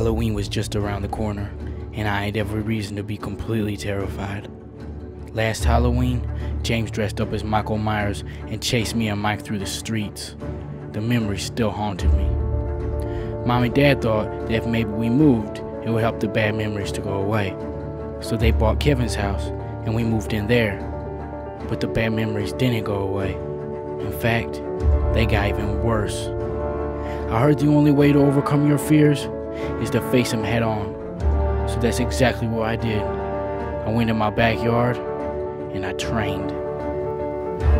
Halloween was just around the corner, and I had every reason to be completely terrified. Last Halloween, James dressed up as Michael Myers and chased me and Mike through the streets. The memory still haunted me. Mom and Dad thought that if maybe we moved, it would help the bad memories to go away. So they bought Kevin's house, and we moved in there. But the bad memories didn't go away. In fact, they got even worse. I heard the only way to overcome your fears is to face them head on. So that's exactly what I did. I went in my backyard and I trained.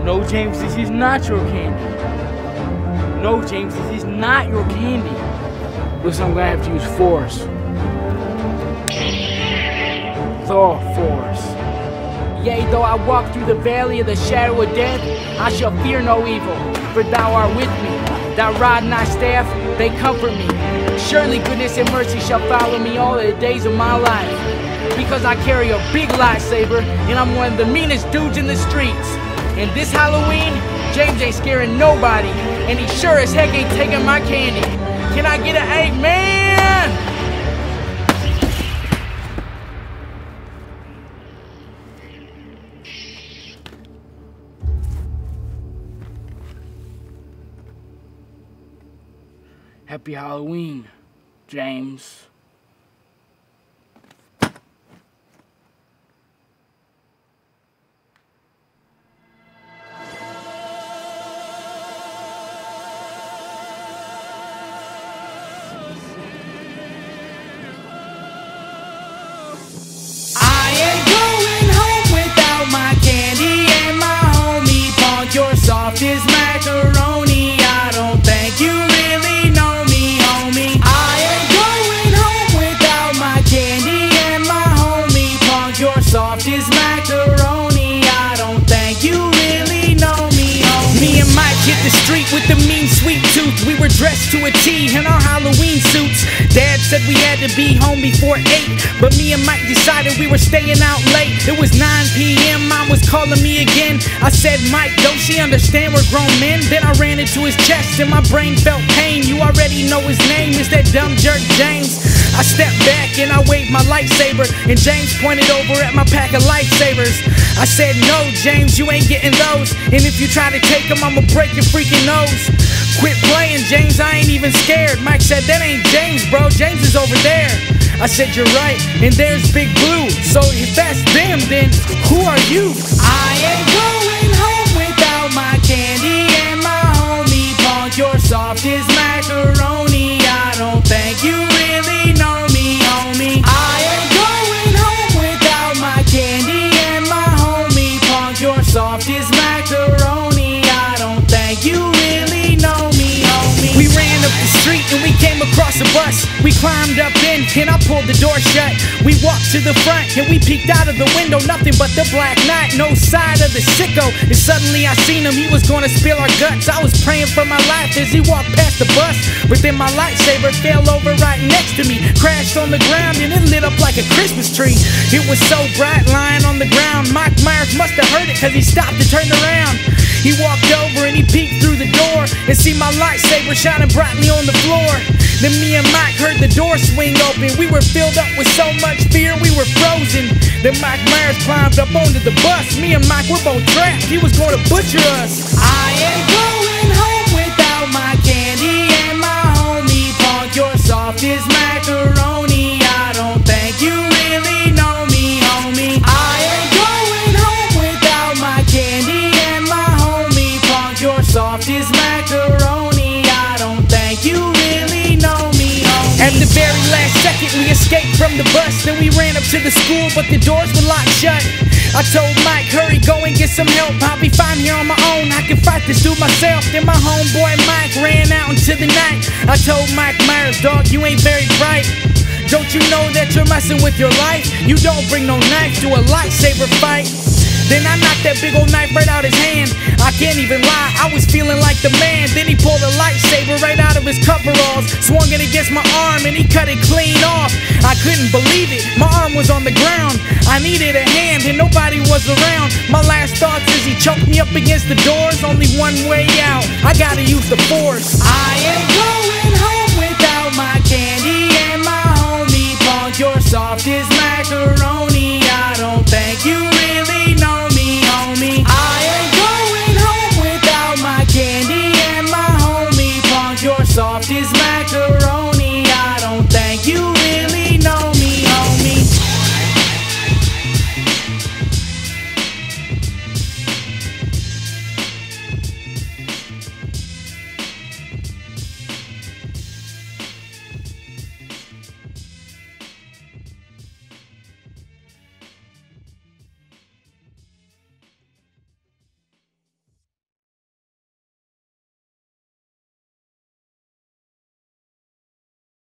No, James, this is not your candy. No, James, this is not your candy. Listen, I'm gonna have to use force. The force. Yea, though I walk through the valley of the shadow of death, I shall fear no evil, for thou art with me. Thy rod and thy staff, they comfort me. Surely goodness and mercy shall follow me all the days of my life. Because I carry a big lightsaber, and I'm one of the meanest dudes in the streets. And this Halloween, James ain't scaring nobody, and he sure as heck ain't taking my candy. Can I get an amen? Happy Halloween, James. The street with the mean sweet tooth. We were dressed to a T in our Halloween suits. Dad said we had to be home before 8, but me and Mike decided we were staying out late. It was 9 p.m., Mom was calling me again. I said, Mike, don't she understand we're grown men? Then I ran into his chest and my brain felt pain. You already know his name, is that dumb jerk James. I stepped back and I waved my lightsaber, and James pointed over at my pack of lightsabers. I said, No, James, you ain't getting those. And if you try to take them, I'ma break your freaking nose. Quit playing, James, I ain't even scared. Mike said, That ain't James, bro. James is over there. I said, You're right, and there's Big Blue. So if that's them, then who are you? I ain't going home without my candy and my homie punk. You're soft macaroni. I don't think you a bus. We climbed up in and I pulled the door shut. We walked to the front and we peeked out of the window. Nothing but the black night, no side of the sicko. And suddenly I seen him, he was gonna spill our guts. I was praying for my life as he walked past the bus. But then my lightsaber fell over right next to me, crashed on the ground and it lit up like a Christmas tree. It was so bright lying on the ground. Mike Myers must have heard it cause he stopped and turned around. He walked over and he peeked through the door and see my lightsaber shining brightly on the floor. Then me and Mike heard the door swing open. We were filled up with so much fear, we were frozen. Then Mike Myers climbed up onto the bus. Me and Mike were both trapped. He was going to butcher us. I ain't going second, we escaped from the bus. Then we ran up to the school, but the doors were locked shut. I told Mike, hurry, go and get some help. I'll be fine here on my own. I can fight this dude myself. Then my homeboy Mike ran out into the night. I told Mike Myers, dog, you ain't very bright. Don't you know that you're messing with your life? You don't bring no knife to a lightsaber fight. Then I knocked that big old knife right out his hand. Can't even lie, I was feeling like the man. Then he pulled a lightsaber right out of his coveralls, swung it against my arm, and he cut it clean off. I couldn't believe it, my arm was on the ground. I needed a hand, and nobody was around. My last thoughts is he choked me up against the doors. Only one way out, I gotta use the force. I ain't going home